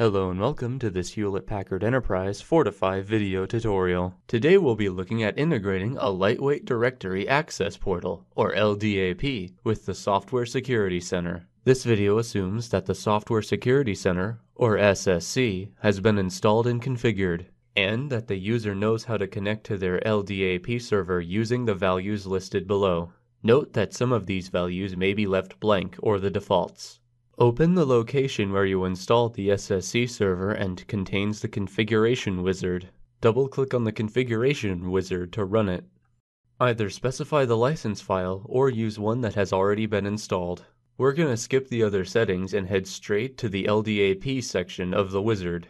Hello and welcome to this Hewlett-Packard Enterprise Fortify video tutorial. Today we'll be looking at integrating a Lightweight Directory Access Portal, or LDAP, with the Software Security Center. This video assumes that the Software Security Center, or SSC, has been installed and configured, and that the user knows how to connect to their LDAP server using the values listed below. Note that some of these values may be left blank or the defaults. Open the location where you installed the SSC server and contains the configuration wizard. Double-click on the configuration wizard to run it. Either specify the license file or use one that has already been installed. We're going to skip the other settings and head straight to the LDAP section of the wizard.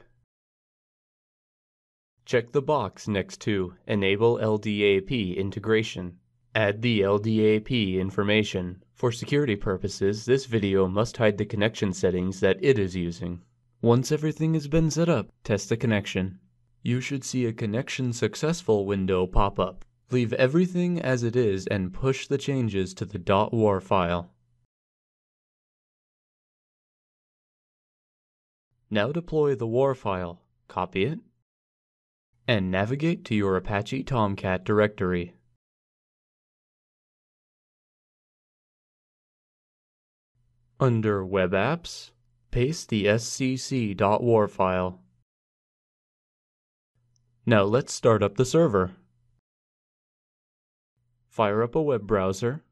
Check the box next to Enable LDAP Integration. Add the LDAP information. For security purposes, this video must hide the connection settings that it is using. Once everything has been set up, test the connection. You should see a connection successful window pop up. Leave everything as it is and push the changes to the .war file. Now deploy the WAR file, copy it, and navigate to your Apache Tomcat directory. Under Web Apps, paste the ssc.war file. Now let's start up the server. Fire up a web browser.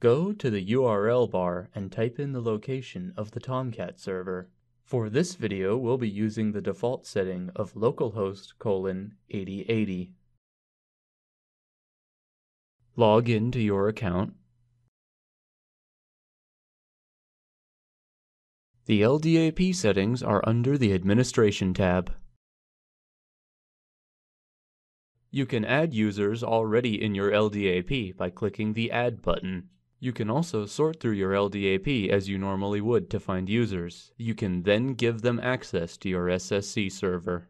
Go to the URL bar and type in the location of the Tomcat server. For this video, we'll be using the default setting of localhost colon 8080. Log in to your account The LDAP settings are under the Administration tab. You can add users already in your LDAP by clicking the Add button. You can also sort through your LDAP as you normally would to find users. You can then give them access to your SSC server.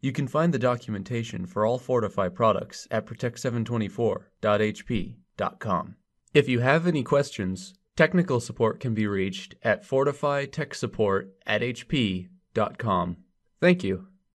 You can find the documentation for all Fortify products at protect724.hp.com. If you have any questions, Technical support can be reached at fortifytechsupport at hp.com. Thank you.